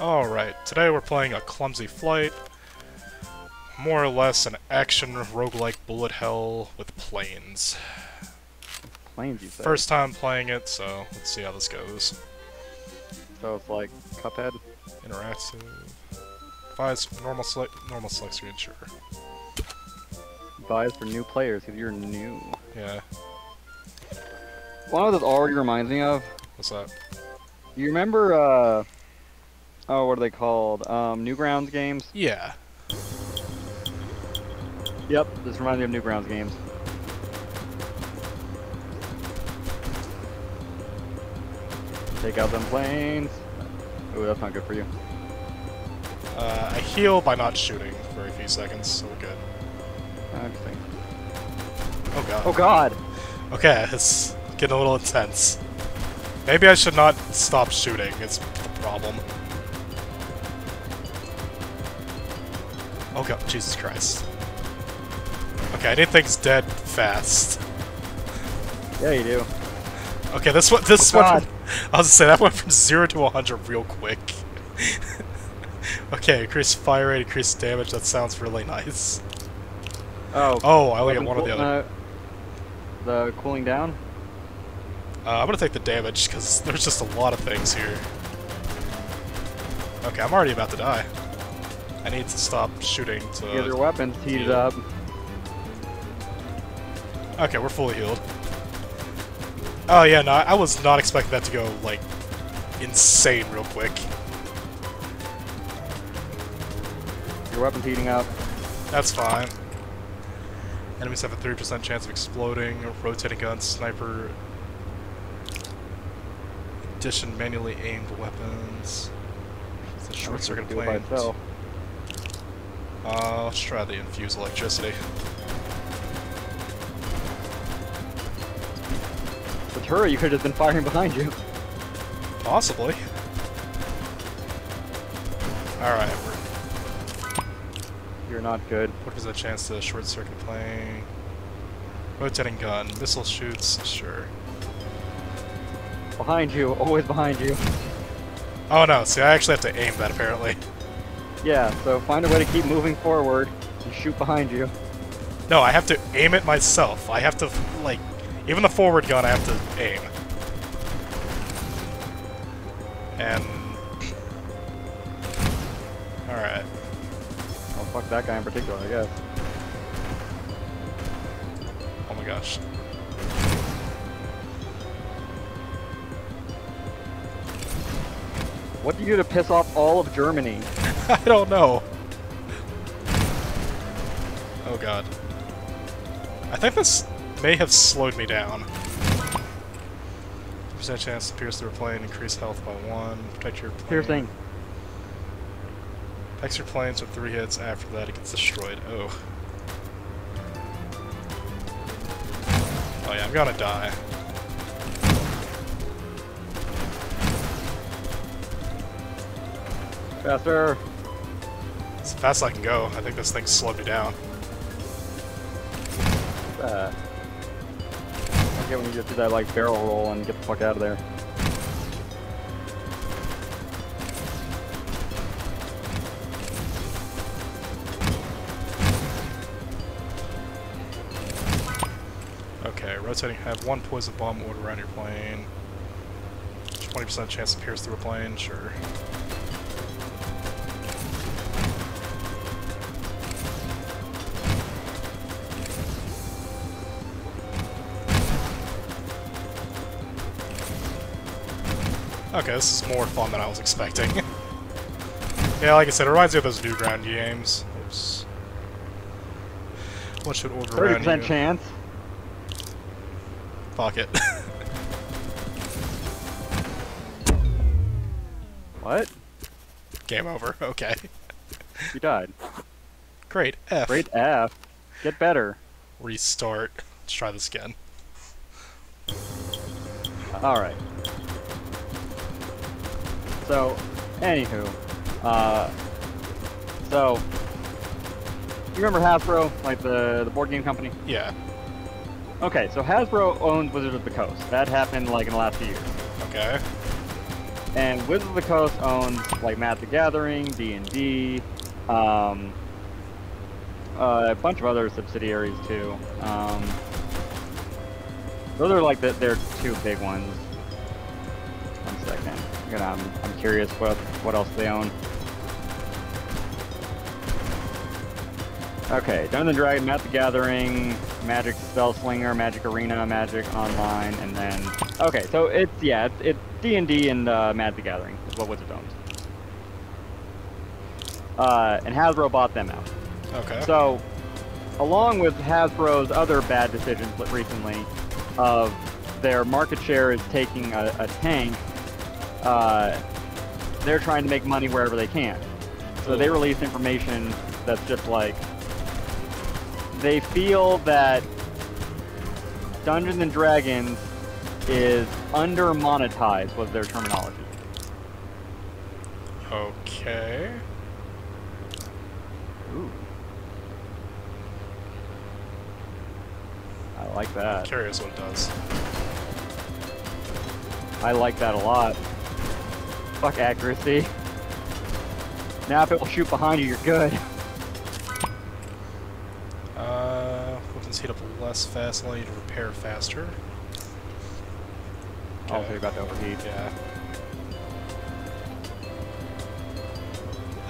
Alright, today we're playing a Clumsy Flight. More or less an action roguelike bullet hell with planes. Planes, you say? First time playing it, so let's see how this goes. So it's like Cuphead? Interactive. Fives, normal select, normal select screen, sure. Buys for new players, because you're new. Yeah, One of this already reminds me of, what's that? you remember, uh, oh, what are they called? Um, Newgrounds games? Yeah. Yep, this reminds me of Newgrounds games. Take out them planes. Ooh, that's not good for you. Uh, I heal by not shooting for a few seconds, so we're good. Interesting. Oh god. Oh god! Okay, it's getting a little intense. Maybe I should not stop shooting, it's the problem. Oh god, Jesus Christ. Okay, I need things dead fast. Yeah, you do. Okay, this one, this Oh, one, God. I was gonna say, that went from 0 to 100 real quick. okay, increase fire rate, increase damage, that sounds really nice. Oh. Oh, I only get one or the other. uh, the cooling down? Uh, I'm gonna take the damage, because there's just a lot of things here. Okay, I'm already about to die. I need to stop shooting to... Get your weapons heated up. Okay, we're fully healed. Oh yeah, no, I was not expecting that to go, like, insane real quick. Your weapons heating up. That's fine. Enemies have a 30% chance of exploding, rotating gun, sniper... Addition manually aimed weapons. It's a short circuit could do it plane. Uh, let's try the infuse electricity. With her, you could have been firing behind you. Possibly. Alright, we're You're not good. What is a chance to short circuit plane? Rotating gun, missile shoots, sure. Behind you, always behind you. Oh no, see, I actually have to aim that apparently. Yeah, so find a way to keep moving forward and shoot behind you. No, I have to aim it myself. I have to, like, even the forward gun I have to aim. And. Alright. Oh, fuck that guy in particular, I guess. Oh my gosh. What do you do to piss off all of Germany? I don't know. Oh god. I think this may have slowed me down. Percent chance to pierce through a plane, increase health by one, protect your plane. Piercing. Protects your planes with three hits, after that it gets destroyed. Oh. Oh yeah, I'm gonna die. Faster. As fast as I can go. I think this thing slowed me down. Uh, okay, when you get do that like barrel roll and get the fuck out of there. Okay, rotating, have one poison bomb order around your plane. 20% chance to pierce through a plane, sure. Okay, this is more fun than I was expecting. yeah, like I said, it reminds me of those new ground games. Oops. What should order Thirty around percent chance. Fuck it. What? Game over. Okay. You died. Great. F. Great F. Get better. Restart. Let's try this again. All right. So, anywho, uh, so you remember Hasbro, like the the board game company? Yeah. Okay, so Hasbro owns Wizards of the Coast. That happened like in the last few years. Okay. and Wizards of the Coast owns like Magic the Gathering, D and D, um, uh, a bunch of other subsidiaries too. Um, those are like the, their two big ones. Second. I'm, I'm, curious what what else they own. Okay, Dungeons and Dragon, Magic the Gathering, Magic Spellslinger, Magic Arena, Magic Online, and then okay, so it's yeah, it's, it's D and D and uh, Magic the Gathering is what Wizards owns. Uh, and Hasbro bought them out. Okay. So, along with Hasbro's other bad decisions recently, of their market share is taking a, a tank, uh, they're trying to make money wherever they can. So they release information that's just like they feel that Dungeons and Dragons is under monetized was their terminology. Okay. Ooh. I like that. Curious what it does. I like that a lot. Fuck accuracy. Now if it will shoot behind you, you're good. Uh, weapons heat up less fast, allow you to repair faster. Also, you're about to overheat. Yeah.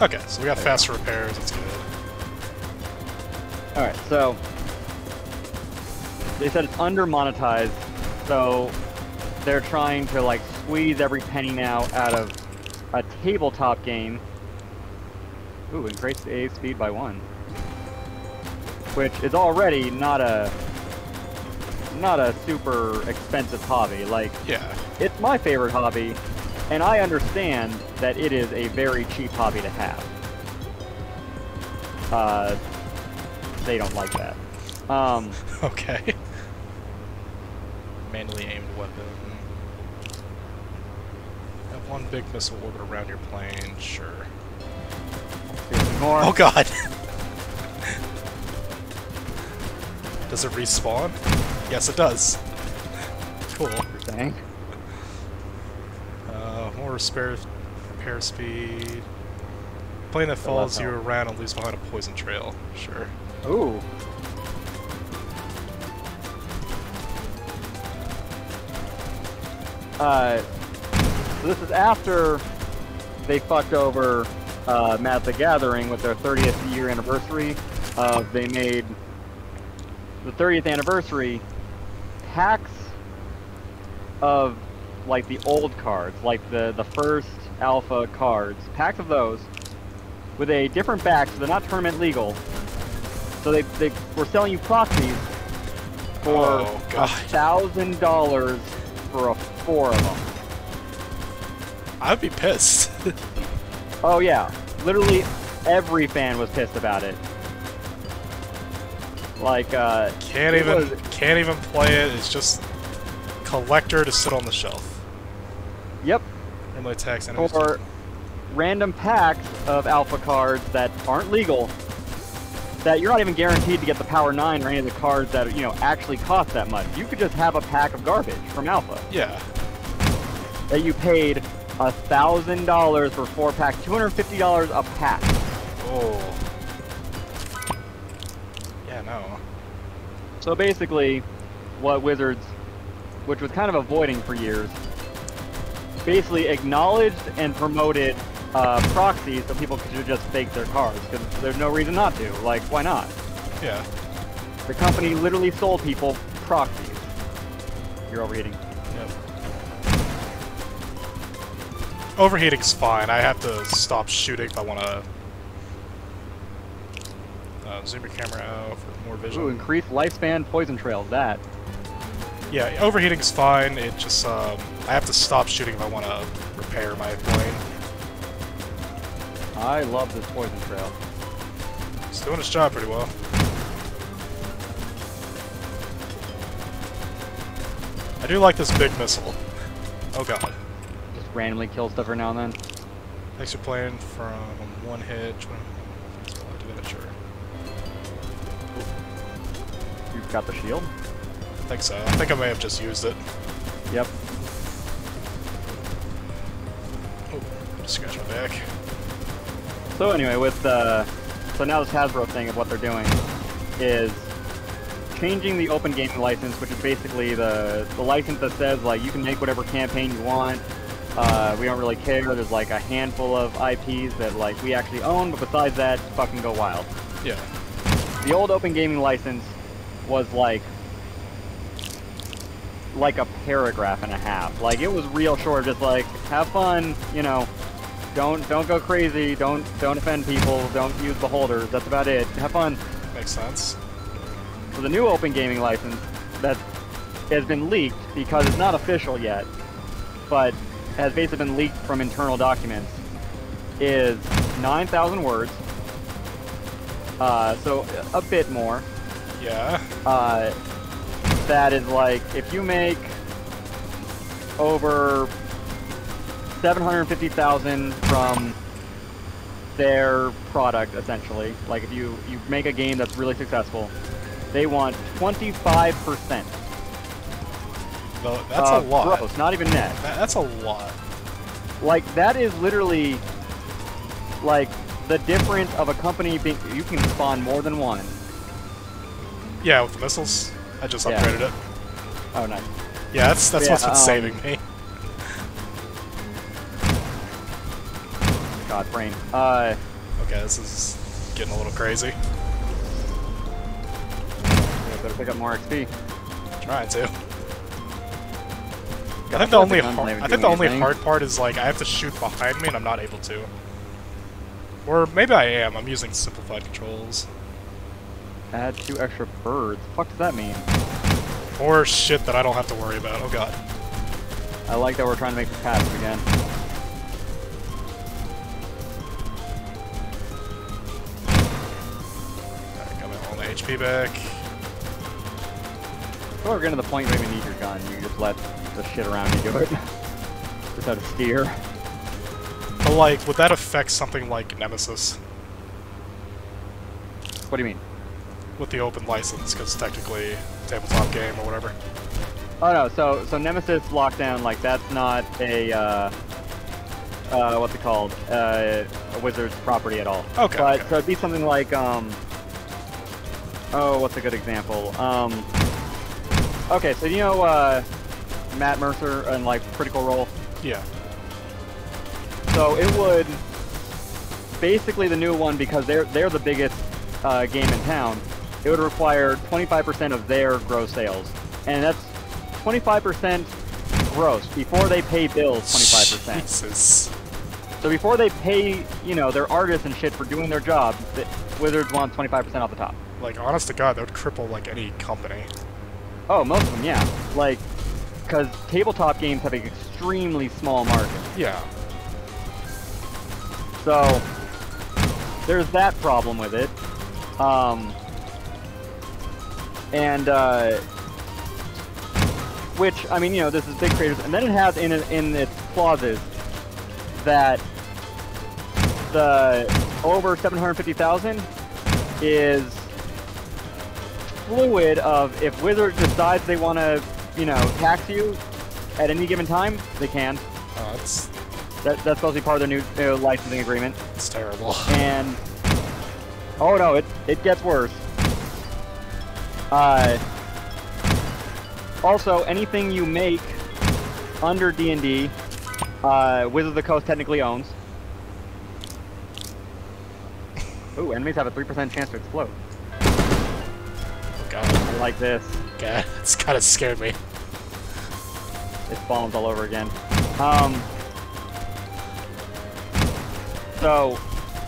Okay, so we got faster repairs, that's good. Alright, so they said it's under monetized, so they're trying to like squeeze every penny now out of tabletop game. Ooh, increase the A speed by one. Which is already not a not a super expensive hobby. Like Yeah. it's my favorite hobby, and I understand that it is a very cheap hobby to have. Uh, they don't like that. Um, Okay. Manually aimed weapon. Have one big missile orbit around your plane, sure. here's more. Oh god! does it respawn? Yes, it does. Cool. Dang. Uh, more spare repair speed. Plane that So follows you around and leaves behind a poison trail. Sure. Ooh. Uh, so this is after they fucked over uh, Magic the Gathering with their 30th year anniversary. Uh, they made the 30th anniversary packs of like the old cards, like the the first alpha cards, packs of those with a different back, so they're not tournament legal. So they, they were selling you proxies for Oh, a thousand dollars for a four of them. I'd be pissed. Oh yeah, literally every fan was pissed about it. Like, uh, can't even was- can't even play it. It's just collector to sit on the shelf. yep, Normally attacks enemies. for random packs of alpha cards that aren't legal. That you're not even guaranteed to get the Power 9 or any of the cards that, you know, actually cost that much. You could just have a pack of garbage from Alpha. Yeah. that you paid a thousand dollars for four packs, two hundred fifty dollars a pack. Oh. Yeah. No. So basically, what Wizards, which was kind of avoiding for years, basically acknowledged and promoted uh, proxies so people could just fake their cards because there's no reason not to. Like, why not? Yeah. The company literally sold people proxies. You're overheating. Overheating's fine. I have to stop shooting if I want to uh, zoom your camera out for more vision. Ooh, increased lifespan poison trail, That. Yeah, overheating's fine. It just um, I have to stop shooting if I want to repair my plane. I love this poison trail. It's doing its job pretty well. I do like this big missile. Oh god. Randomly kill stuff every now and then. Thanks for playing from one hit. twen- that's do that, sure. You've got the shield. I think so. I think I may have just used it. Yep. Scratch my back. So anyway, with uh, so now this Hasbro thing of what they're doing is changing the open gaming license, which is basically the the license that says like you can make whatever campaign you want. Uh, we don't really care. There's like a handful of IPs that like we actually own, but besides that, fucking go wild. Yeah. The old open gaming license was like like a paragraph and a half. Like it was real short, just like have fun, you know. Don't don't go crazy. Don't don't offend people. Don't use beholders. That's about it. Have fun. Makes sense. So the new open gaming license that has been leaked because it's not official yet, but has basically been leaked from internal documents is 9,000 words. Uh, so a bit more. Yeah. Uh, that is like if you make over 750,000 from their product essentially like if you you make a game that's really successful they want 25% Though that's a lot. gross not even net That, that's a lot. like that is literally like the difference of a company being you can spawn more than one Yeah, with the missiles. I just Yeah. upgraded it. oh nice Yeah, that's that's Yeah, what's been um, saving me. god brain uh Okay, this is getting a little crazy. yeah, better pick up more xp Trying to. I think the only guns har- not even I think the only anything. hard part is like I have to shoot behind me and I'm not able to. Or maybe I am. I'm using simplified controls. add two extra birds The fuck does that mean Or shit that I don't have to worry about. Oh god. I like that we're trying to make the pass again. Got my all my HP back. So we're getting to the point where you don't even need your gun. You just let the shit around you do it. just how to steer. But like, would that affect something like Nemesis What do you mean? with the open license? Because technically, tabletop game or whatever. Oh no, so so Nemesis lockdown, like that's not a uh, uh, what's it called? Uh, a wizard's property at all. Okay, But okay. so it'd be something like um. Oh, what's a good example? Um. Okay, so you know uh, Matt Mercer and like Critical Role. Yeah. So it would basically the new one because they're they're the biggest uh, game in town. It would require 25% of their gross sales, and that's 25% gross before they pay bills. 25%. Jesus. So before they pay, you know, their artists and shit for doing their job, the Wizards want 25% off the top. Like, honest to God, that would cripple like any company. Oh, most of them, yeah. Like, because tabletop games have an extremely small market. Yeah. So there's that problem with it. Um, and uh, which I mean, you know, this is big creators, and then it has in it- in its clauses that the over 750,000 is fluid of if Wizard decides they want to, you know, tax you at any given time, they can. Oh, that's That, that's supposed to be part of the new uh, licensing agreement. It's terrible. And oh no, it it gets worse. Uh, also, anything you make under D and D, uh, Wizards of the Coast technically owns. Ooh, enemies have a three percent chance to explode. I like this. God, it's kind of scared me. It spawns all over again. Um, so,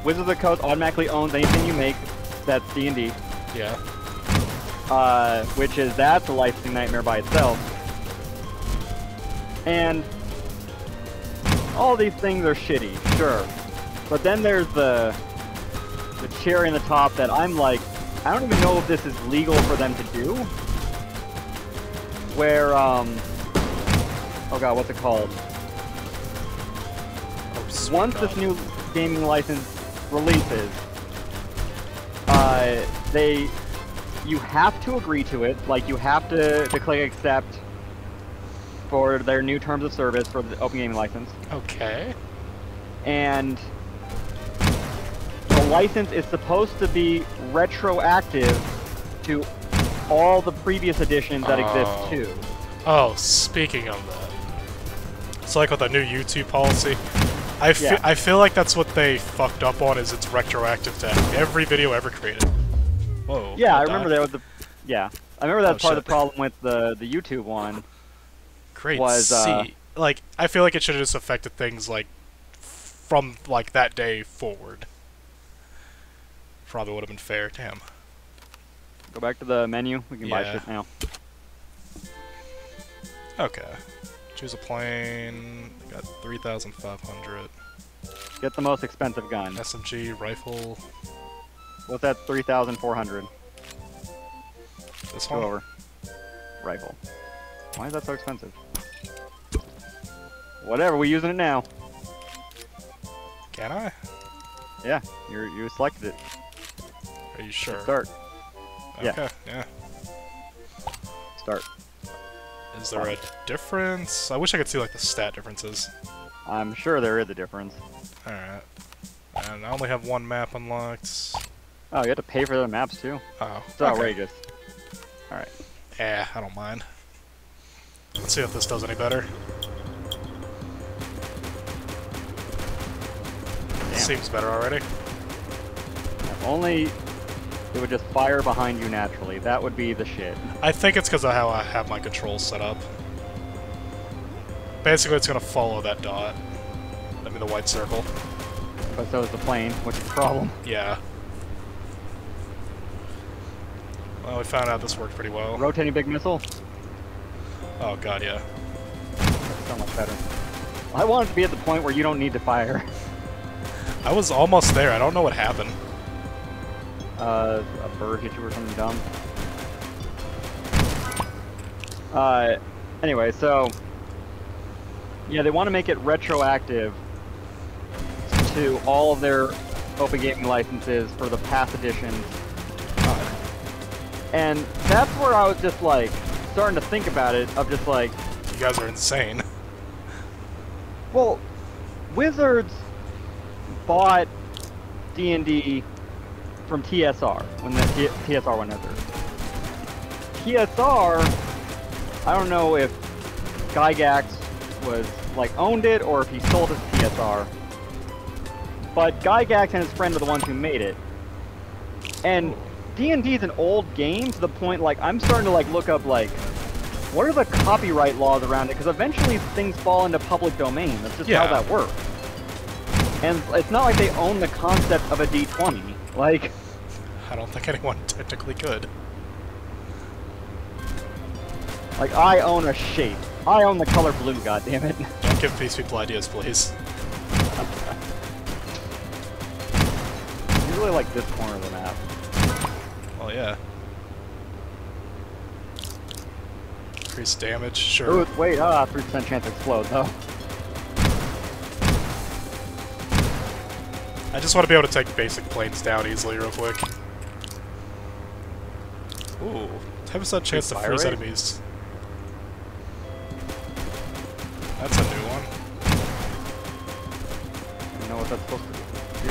Wizards of the Coast automatically owns anything you make that's D and D. Yeah. uh, which is that's a licensing nightmare by itself. And all these things are shitty, sure. But then there's the the cherry on the top that I'm like, I don't even know if this is legal for them to do. Where um, oh god, what's it called? Oh, Once God. this new gaming license releases, uh, they you have to agree to it. Like you have to, to click accept for their new terms of service for the open gaming license. Okay. and the license is supposed to be retroactive to all the previous editions that Oh. exist too. Oh, speaking of that, it's like with the new YouTube policy. I fe- Yeah. I feel like that's what they fucked up on. Is it's retroactive to every video ever created. Whoa. Yeah, I what remember that was the. Yeah, I remember that's Oh, part of the problem with the the YouTube one. Great was, uh, Like, I feel like it should have just affected things like from like that day forward. Probably would have been fair. Damn. Go back to the menu. We can buy Yeah. shit now. Okay. Choose a plane. Got three thousand five hundred. Get the most expensive gun. SMG rifle. What's that? Three thousand four hundred. This Go over. Rifle. Why is that so expensive? Whatever. we're using it now. Can I? Yeah, you you selected it. Are you sure? Start. yeah. Okay. Yeah. Start. Is there a difference? I wish I could see like the stat differences. I'm sure there is a difference. Alright. And I only have one map unlocked. Oh, you have to pay for the maps too. Oh. It's okay. outrageous. All right. Yeah, I don't mind. Let's see if this does any better. Damn. Seems better already. Only it would just fire behind you naturally. That would be the shit. I think it's because of how I have my controls set up. Basically, it's gonna follow that dot. I mean, the white circle. But so is the plane, which is the problem. Yeah. Well, we found out this worked pretty well. Rotating big missile, Oh god, yeah. so much better. I want it to be at the point where you don't need to fire. I was almost there. I don't know what happened. Uh, a bird hit you or something dumb. Uh, anyway, so yeah, they want to make it retroactive to all of their open gaming licenses for the past editions, and that's where I was just like starting to think about it of just like, You guys are insane. well, Wizards bought D and D from TSR when the TSR went under. TSR, I don't know if Gygax was like owned it or if he sold it to TSR. But Gygax and his friend are the ones who made it. And D&D is an old game to the point like I'm starting to like look up like what are the copyright laws around it because eventually things fall into public domain. That's just Yeah. how that works. And it's not like they own the concept of a D20. Like I don't think anyone technically could. like I own a shape. I own the color blue, goddammit. Don't give these people ideas, please. I really like this corner of the map. Well, yeah. Increase damage, sure. Ooh, wait, ah, 3% chance to explode, though. I just want to be able to take basic planes down easily real quick. Ooh, 10% chance to fire freeze rate? enemies. That's a new one. You know what that's supposed to do.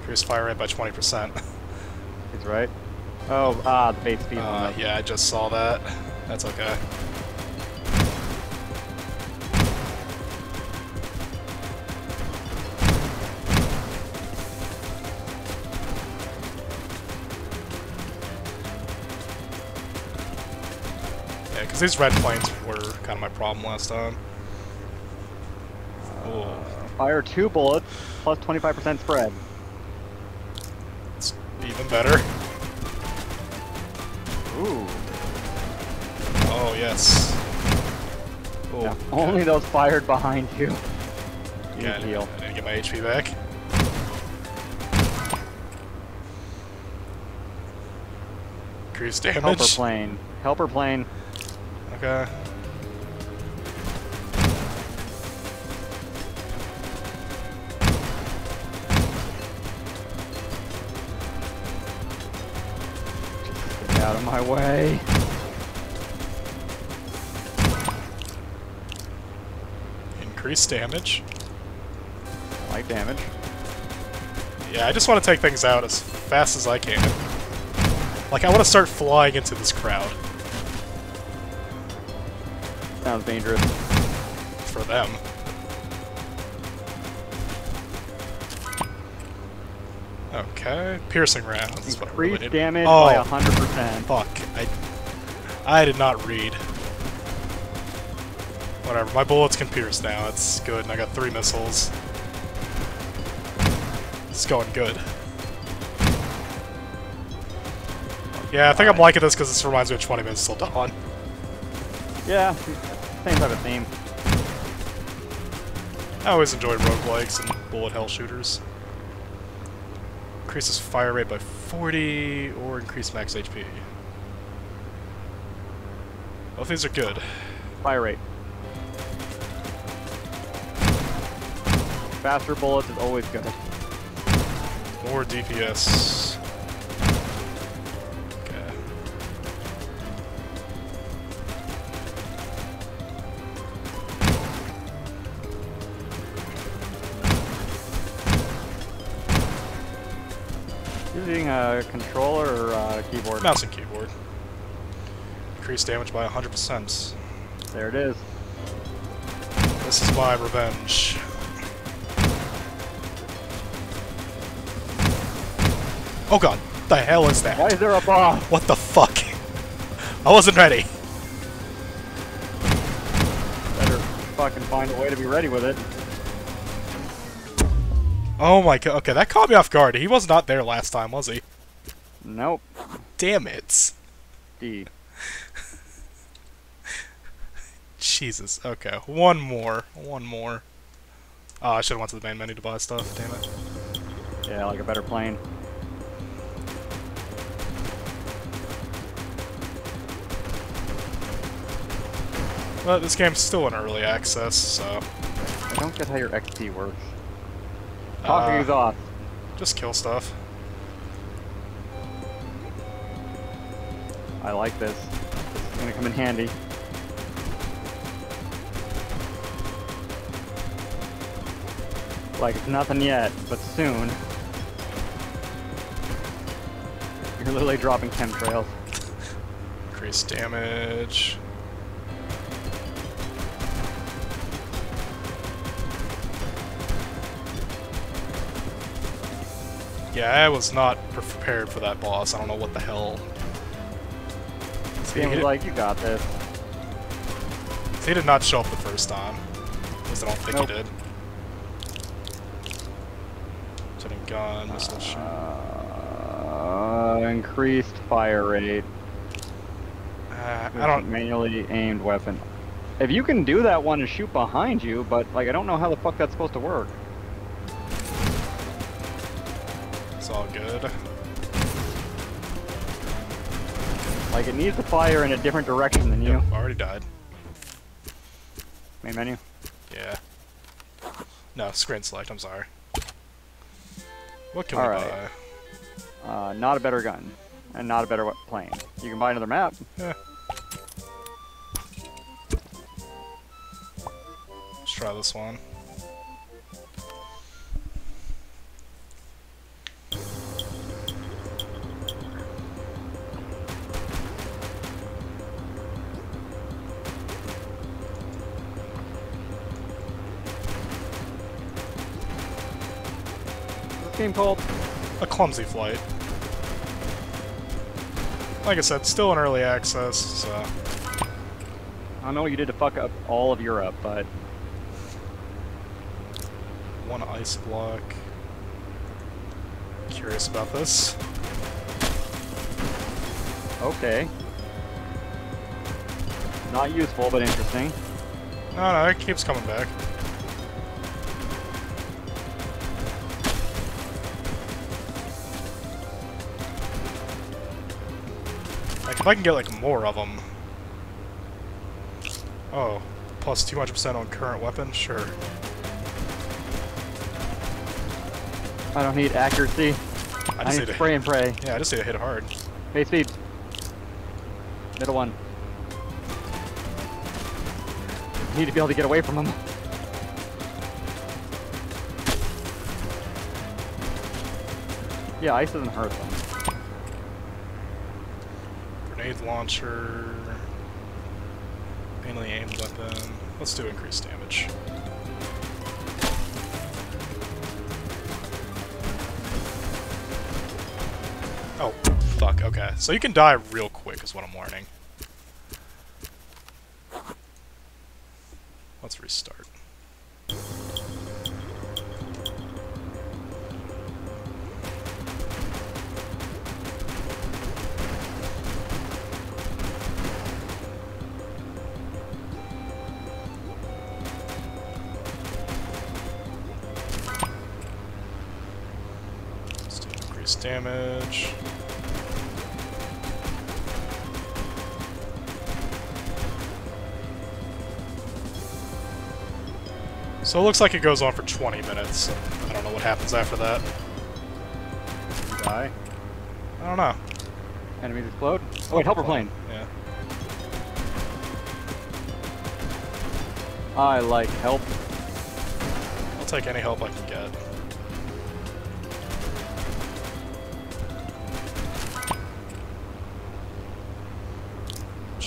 Increase fire rate by 20%. He's right. Oh, ah, the base speed Uh, yeah, I just saw that. That's okay. Because these red planes were kind of my problem last time. Ooh, Fire two bullets, plus 25% spread. it's even better. Ooh. Oh, yes. Oh, Yeah, only those fired behind you. Yeah, I need to get my HP back. Increase Helper plane. Helper plane. Okay. Get out of my way. increased damage. Light damage. Yeah, I just want to take things out as fast as I can. Like, I want to start flying into this crowd. Sounds dangerous. For them. Okay, piercing rounds. really Increased damage oh, by 100%. Fuck. I, I did not read. Whatever, my bullets can pierce now. It's good, and I got three missiles. It's going good. Yeah, I think I'm liking this because this reminds me of 20 Minutes Till Dawn. Yeah, same type of theme. I always enjoy roguelikes and bullet hell shooters. Increases fire rate by 40 or increase max HP. Both these are good. Fire rate. Faster bullets is always good. More DPS. Using a controller or a keyboard? Mouse and keyboard. Increase damage by 100%. There it is. This is my revenge. Oh god, the hell is that? Why is there a bomb? What the fuck? I wasn't ready. Better fucking find a way to be ready with it. Oh my god, okay, that caught me off guard. He was not there last time, was he? Nope. Damn it. D. Jesus, okay, one more, one more. Oh, I should've went to the main menu to buy stuff, damn it. Yeah, like a better plane. But this game's still in early access, so... I don't get how your XP works. Talking uh, exhaust. Just kill stuff. I like this. This is gonna come in handy. Like it's nothing yet, but soon. You're literally dropping chemtrails. Increase damage. Yeah, I was not prepared for that boss. I don't know what the hell. This game he, was like, you got this. he did not show up the first time. At least I don't think Nope. he did. Setting gun, missile shoot. Uh, increased fire rate. Uh, I don't. Manually aimed weapon. If you can do that one and shoot behind you, but like I don't know how the fuck that's supposed to work. It's all good. Like it needs to fire in a different direction than you. Yep, already died. Main menu. Yeah. No, screen select. I'm sorry. What can we Alright. buy? Uh, not a better gun, and not a better plane. You can buy another map. Yeah. Let's try this one. Game called? A clumsy flight. Like I said, still in early access, so I don't know what you did to fuck up all of Europe, but one ice block. Curious about this. okay. Not useful, but interesting. No, no, it keeps coming back. I can get, like, more of them... Oh, plus 200% on current weapon? Sure. I don't need accuracy. I, just I need, to spray and pray. Yeah, I just need to hit hard. Hey, speed. Middle one. Need to be able to get away from him. Yeah, ice doesn't hurt them. Grenade launcher. Mainly aimed weapon. Let's do increased damage. Oh, fuck, okay. So you can die real quick is what I'm learning. Let's restart. Damage. So it looks like it goes on for 20 minutes. I don't know what happens after that. Die. I don't know. Enemies explode. Oh wait, helper plane. Yeah. I like help. I'll take any help I can get.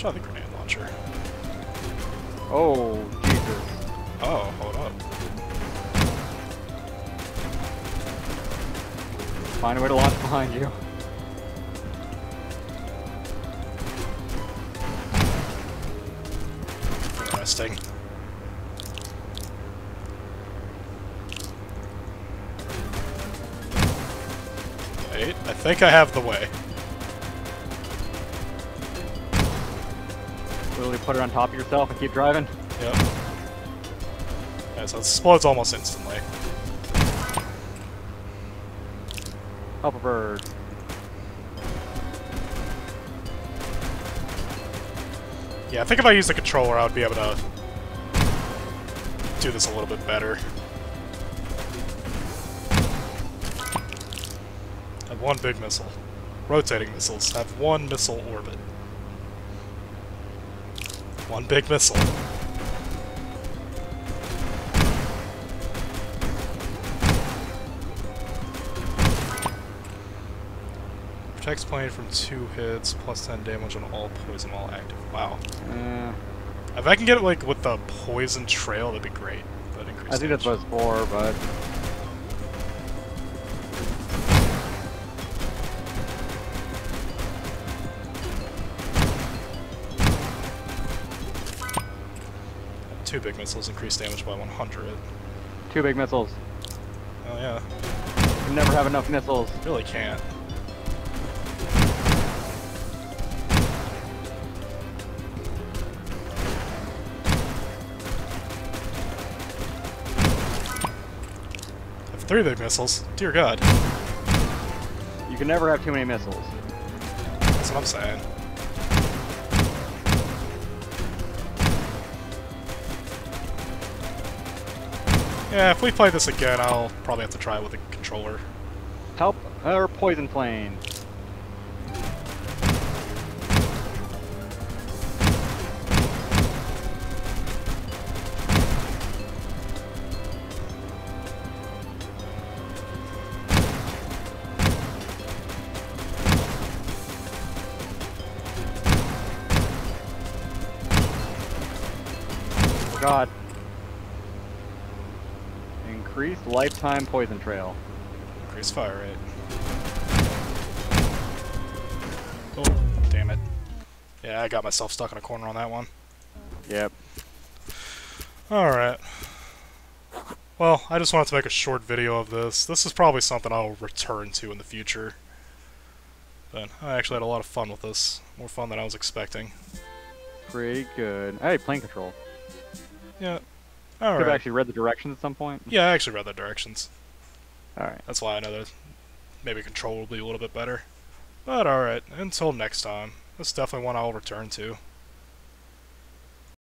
Shot the grenade launcher. Oh, Jesus. Oh, hold up. Find a way to launch behind you. Interesting. Wait, I think I have the way. Literally put it on top of yourself and keep driving. Yep. Yeah, so it explodes almost instantly. Help a bird. Yeah, I think if I used the controller, I would be able to do this a little bit better. Have one big missile. Rotating missiles have one missile orbit. One big missile. Protects plane from two hits, plus 10 damage on all poison while active. Wow. Uh, If I can get it like with the poison trail, that'd be great. That'd increase I think that's damage. what it's for, but Two big missiles increase damage by 100. two big missiles. Oh yeah, You never have enough missiles. really can't. Three big missiles. Dear God, You can never have too many missiles. that's what I'm saying. Yeah, if we play this again, I'll probably have to try it with a controller. Help or poison plane. God. Increased lifetime poison trail. Increase fire rate. Oh, damn it. Yeah, I got myself stuck in a corner on that one. Yep. Alright. Well, I just wanted to make a short video of this. This is probably something I'll return to in the future. But I actually had a lot of fun with this. More fun than I was expecting. Pretty good. Hey, plane control. Yeah. Could have actually read the directions at some point. Yeah, I actually read the directions. Alright. That's why I know that maybe control will be a little bit better. But alright, until next time. that's definitely one I'll return to.